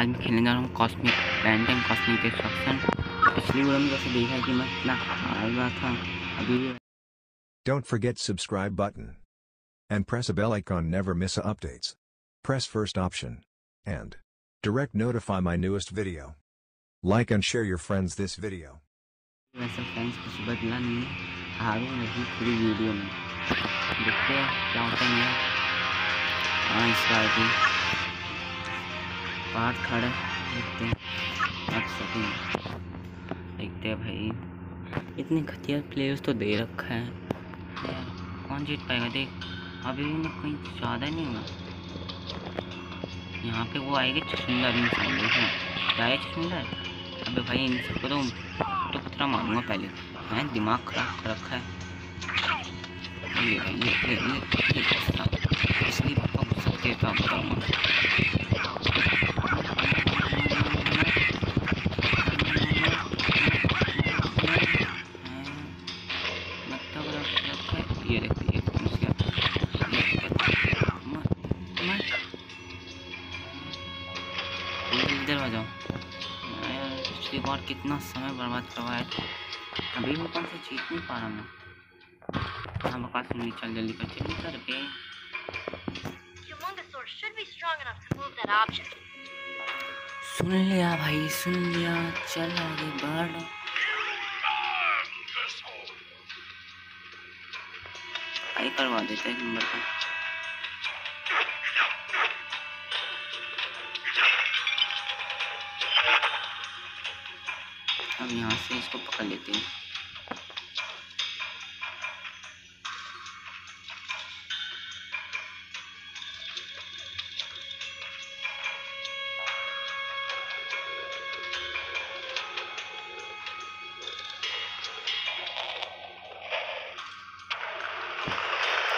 देख सकते हैं आज मैं खेलने जा रहा हूँ कॉस्मिक बैंटन कॉस्मिक डिस्ट्रक्शन पिछली वीडियो में जैसे देखा है कि मैं कितना हार रहा था अभी भी Don't forget subscribe button. And press a bell icon never miss a updates. Press first option. And direct notify my newest video. Like and share your friends this video. वैसे फ्रेंड्स कुछ बदला नहीं है हारूँ नहीं पूरी वीडियो में देखते हैं क्या होता है मेरा हाँ इस बार भी Part खड़ा देखते हैं। अब सेकेंड देखते हैं भाई। इतने घटिया प्लेयर्स तो दे रखा है। कौन जीत पाएगा? देख, अभी मैं कहीं ज़्यादा नहीं हुआ यहाँ पे वो आएगी चुंदर इंसान देखो क्या है चुंदर अबे भाई, इन सबको तो तो खतरा मारूँगा पहले। मैं दिमाग खराब कर रखा है। ये ये ये ये ये इसलिए पापा गुस्सा के काम इधर आ जाओ। पिछली बार कितना समय बर्बाद करवाया था। अभी भी कौन से जीत नहीं पा रहा मैं। हाँ बकवास नहीं चल जल्दी कर जल्दी कर बे. सुन लिया भाई सुन लिया। चल आगे बढ़। भाई करवा देते हैं नंबर का। अब यहाँ से इसको पकड़ लेते हैं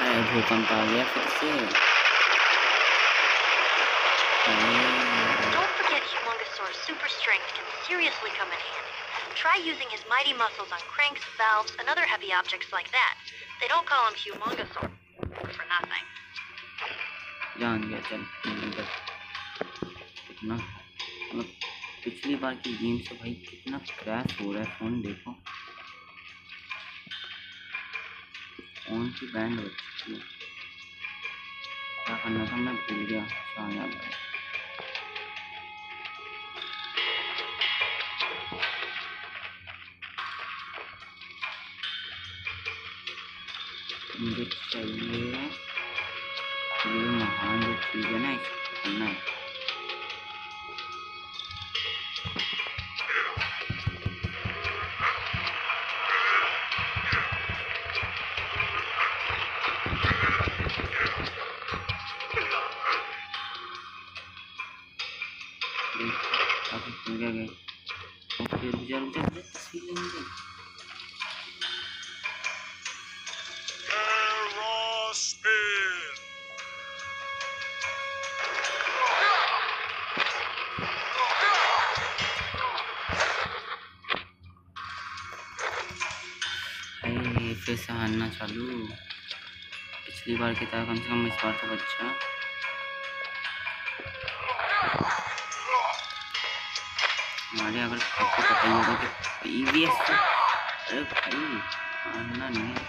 अरे भूकंप आ गया फिर से अरे Don't forget Humongousaur's super strength can seriously come in handy. Try using his mighty muscles on cranks, valves, and other heavy objects like that. They don't call him Humongousaur for nothing. जान गया चल इधर कितना मतलब पिछली बार की game से भाई कितना क्रैश हो रहा है फ़ोन देखो फ़ोन की बैंड हो चुकी है क्या करना था मैं भूल गया अच्छा याद मुझे चाहिए। महान जो चीज़ है ना इसको करना है से हारना चालू। पिछली बार की तरह कम से कम इस बार तो बच्चा। हमारे अगर आपको पता ही होगा कि प्रीवियस अरे भाई हारना नहीं। है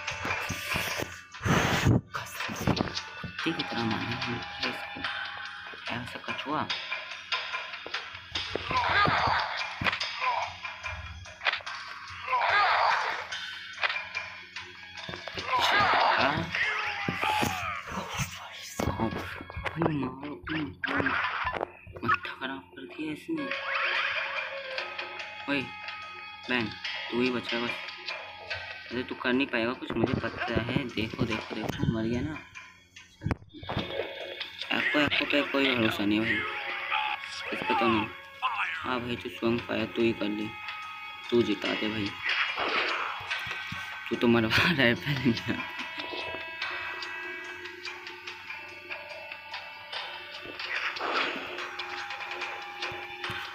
कसम से। कुत्ते की तरह मारना है इसको। ऐसा कछुआ ओए बहन तू ही बचा बस। अरे तू कर नहीं पाएगा कुछ, मुझे पता है। देखो देखो देखो, मर गया ना। आपको आपको पे कोई भरोसा नहीं भाई। इस पे तो नहीं। हाँ भाई, तू स्वयं पाया तू ही कर ली। तू जिता दे भाई। तू तो मरवा रहा है पहले क्या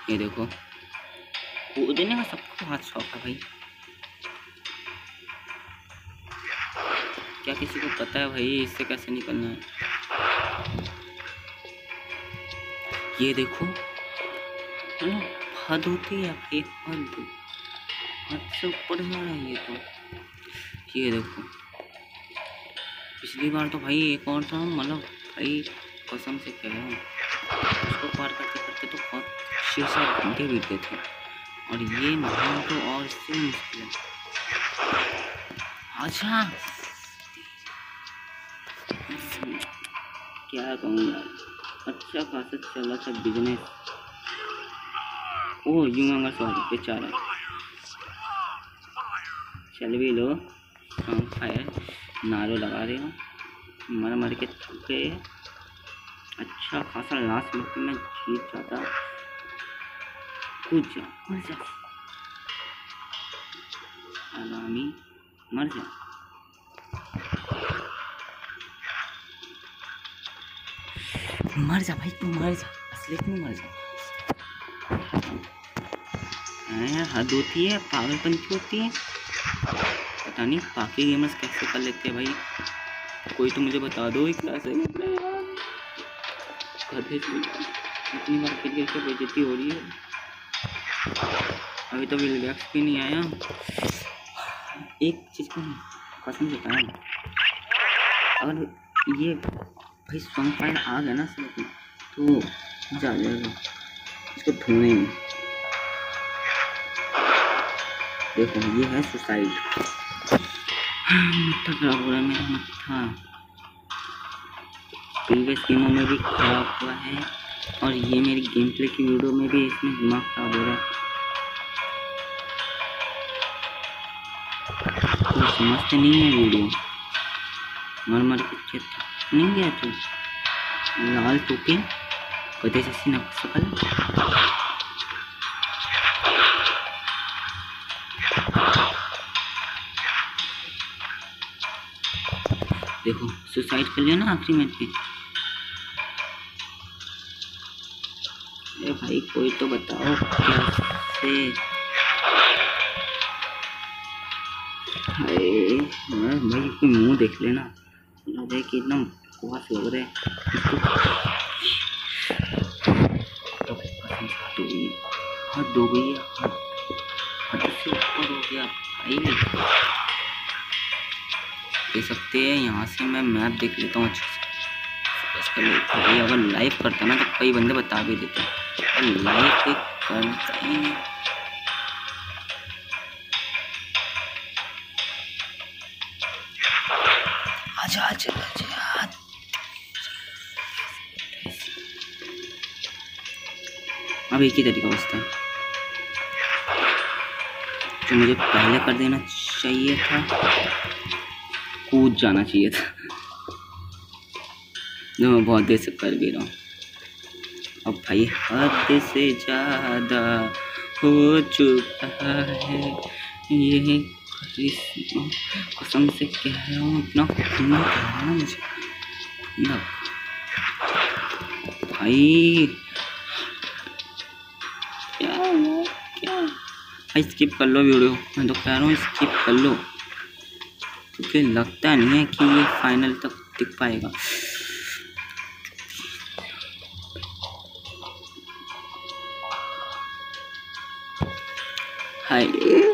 ये देखो। कूदने का सबको बहुत शौक है भाई। क्या किसी को पता है भाई, इससे कैसे निकलना है? ये देखो हद होती है, एक हद हद से ऊपर जा रहा है ये तो। ये देखो। पिछली बार तो भाई एक और था मतलब भाई कसम से कह रहा हूँ। उसको पार करते करते तो बहुत सात घंटे बीत गए थे। और ये नहाना तो और इससे मुश्किल अच्छा। क्या कहूँगा अच्छा खासा चला था बिज़नेस ओ यूँ स्वाद बेचारा चल भी लो। हाँ। फायर नारो लगा रहे हो। मर मर के थक गए। अच्छा खासा लास्ट मिनट में जीत जाता। कूद जा मर जा आरामी मर जा मर जा भाई तू मर जा असलियत में मर जा हाँ, हद होती है पागलपंती होती है पता नहीं बाकी गेमर्स कैसे कर लेते हैं भाई कोई तो मुझे बता दो एक कैसे खेल रहे यार गधे से इतनी बार खेल खेल के बेइज्जती हो रही है अभी तो विलगैक्स भी नहीं आया। एक चीज़ का कसम से कहा अगर ये भाई सॉन्ग फ़ाइल आ गया ना सब तो आ जाएगा। इसको ढूँढने में। देखो, ये है सुसाइड मत्था खराब हो रहा है। मेरा मत्था प्रीवियस गेमों में भी खराब हुआ है, और ये मेरी गेम प्ले की वीडियो में भी इसमें दिमाग खराब हो रहा है। तू समझते नहीं है वीडियो मर मर के नहीं गया तू लाल टोपी गधे जैसी नक्शकल देखो सुसाइड कर लिया ना आखिरी मैच में अरे भाई, कोई तो बताओ कैसे अरे हाँ, भाई कोई मुँह देख लेना। लग कि एकदम बकवास लग रहा है। इसको तो हद हो गई है। है हद हद से ऊपर हो गया। भाई दे सकते हैं यहाँ से मैं मैप देख लेता हूँ अच्छे से। अगर लाइव करता ना तो कई बंदे बता भी देते और लाइव करता ही नहीं। अब एक ही तरीका बचता है। जो मुझे पहले कर देना चाहिए था, कूद जाना चाहिए था। जो मैं बहुत देर से कर भी रहा हूँ। अब भाई हद से ज़्यादा हो चुका है, ये। कसम से कह रहा हूँ इतना है ना मुझे भाई। क्या क्या? भाई स्किप कर लो वीडियो मैं तो कह रहा हूँ स्किप कर लो। क्योंकि लगता नहीं है कि ये फाइनल तक टिक पाएगा। हाय।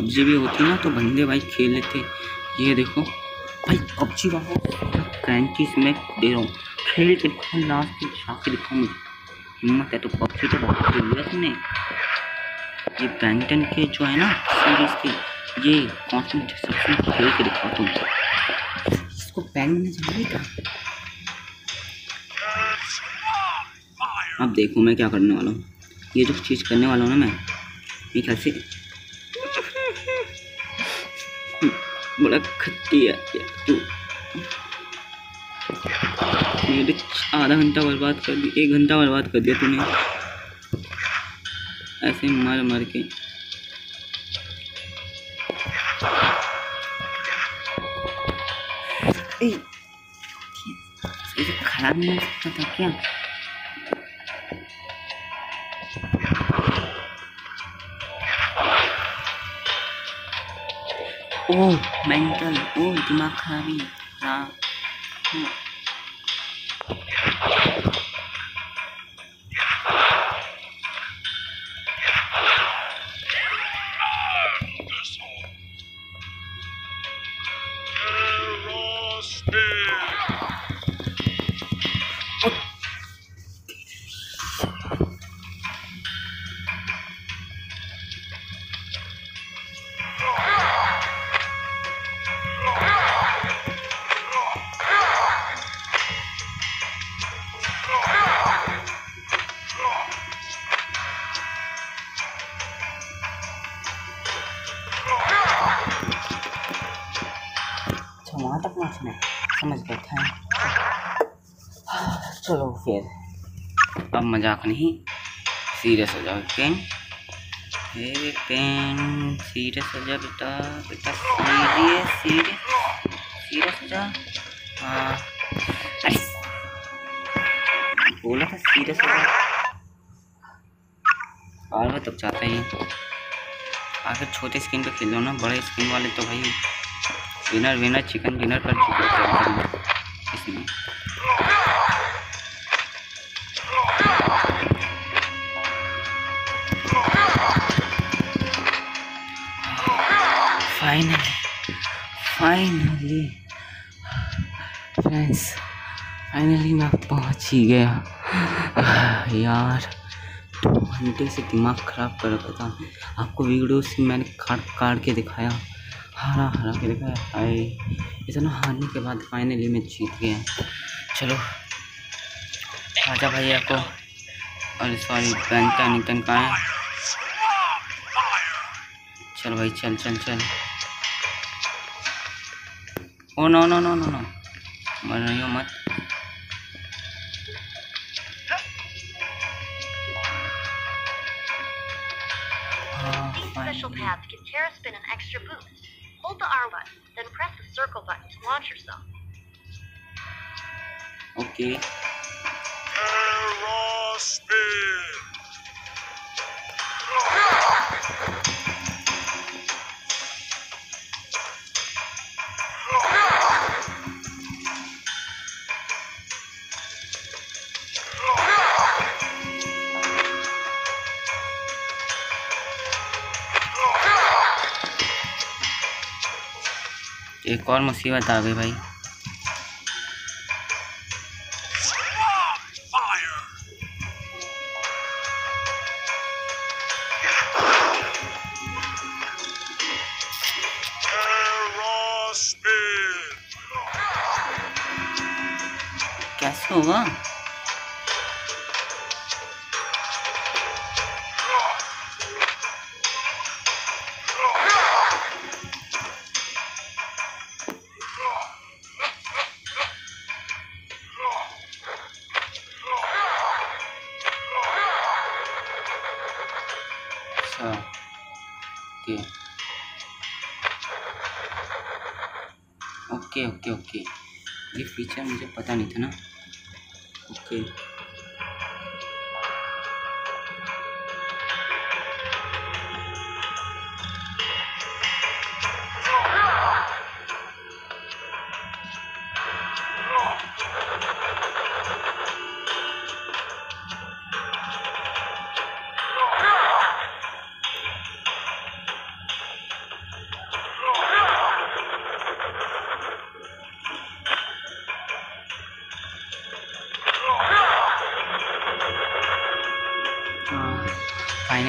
पबजी भी होती ना तो बंदे भाई खेल लेते ये देखो, भाई पबजी वाला क्रैंकीस में दे रहा हूँ। खेल के दिखाऊँ लास्ट में जाके दिखाऊँ हिम्मत है तो पबजी तो बहुत खेल तुमने। ये बैंटन के जो है ना सीरीज़ के, ये कॉन्स्टेंट सबसे खेल के दिखाओ तुम। इसको बैंग में का अब देखो मैं क्या करने वाला हूँ। ये जो चीज़ करने वाला हूँ ना मैं मेरे ख्याल से बड़ा खट्टी है मेरे आधा घंटा बर्बाद कर दी एक घंटा बर्बाद कर दिया तूने। ऐसे मर मर के। खराब नहीं हो सकता था क्या? ओह मेंटल ओह दिमाग खराबी हाँ हम्म, वहाँ तक पहुँचना है समझ गए था? चलो फिर। अब मज़ाक नहीं सीरियस हो जाओ पेन हे पेन सीरियस हो जा बेटा बेटा सीरियस सीरियस सीरियस हो जा हाँ। बोला था सीरियस हो जा और मैं तब चाहता ही। आखिर छोटे स्क्रीन पे खेलो ना बड़े स्क्रीन वाले तो भाई विनर विनर चिकन डिनर थे इसमें। फाइनली फाइनली फ्रेंड्स फाइनली मैं पहुँच ही गया। यार, दो घंटे से दिमाग ख़राब कर रखा था। आपको वीडियो से मैंने काट काट के दिखाया। हरा हरा के दिखाया हाय इतना हारने के बाद फाइनली मैं जीत गया। चलो, आजा भैया को अरे सॉरी बनता नितन का है चल भाई, चल चल चल। ओ no no no no no मर रही हो मत। Special finally. paths give Terraspin an extra boost. Hold the R button, then press the circle button to launch yourself. Okay. Uh, Aerospin! एक और मुसीबत आ गई भाई! कैसे होगा ओके ओके ओके। ये फीचर मुझे पता नहीं था ना। ओके।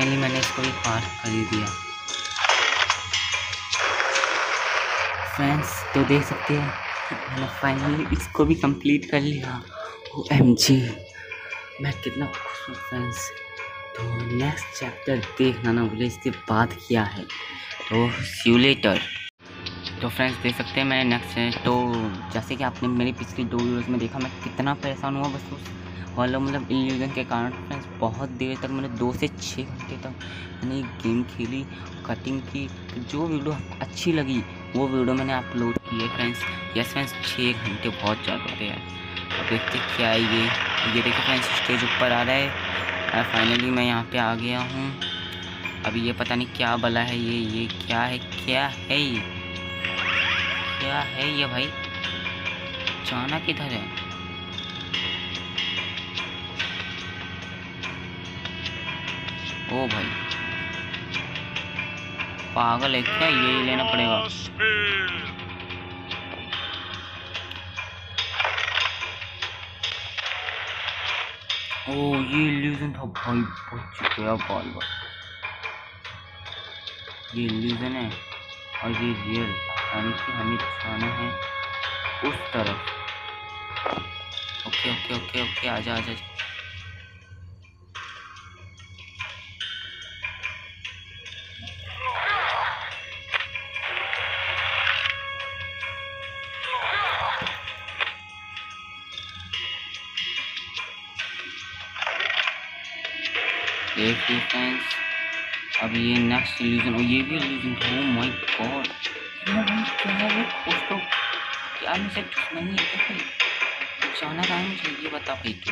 फाइनली मैंने इसको भी कर ही दिया फ्रेंड्स तो देख सकते हैं, मैंने फाइनली इसको भी कंप्लीट कर लिया। ओ एम जी मैं कितना खुश हूँ फ्रेंड्स तो नेक्स्ट चैप्टर देखना ना बोले इसके बाद क्या है। तो सिमुलेटर तो फ्रेंड्स देख सकते हैं मैंने नेक्स्ट तो जैसे कि आपने मेरी पिछली दो वीडियोस में देखा, मैं कितना परेशान हुआ, बस उस वाला मतलब इल्यूजन के कारण फ्रेंड्स बहुत देर तक मैंने दो से छः घंटे तक मैंने गेम खेली कटिंग की, जो वीडियो अच्छी लगी, वो वीडियो मैंने अपलोड की है फ्रेंड्स यस फ्रेंड्स छः घंटे बहुत ज़्यादा होते हैं। अब देखते क्या है ये। ये देखिए फ्रेंड्स स्टेज ऊपर आ रहा है। फाइनली मैं यहाँ पे आ गया हूँ। अभी ये पता नहीं क्या बला है ये ये क्या है क्या है ये? क्या है ये भाई? जाना किधर है? ओ भाई। पागल है क्या? यही लेना पड़ेगा। ओ, ये इल्यूजन था भाई बच गया बाल बाल ये इल्यूजन है और ये रियल यानी कि हमें जाना है उस तरफ़। ओके ओके ओके ओके आजा आजा। देखिए फ्रेंड्स अब ये नेक्स्ट इल्यूजन और ये भी इल्यूजन ओ माय गॉड क्या है? वो तो क्या नहीं है अचानक कोई जाना कहाँ है मुझे ये बता भाई तू।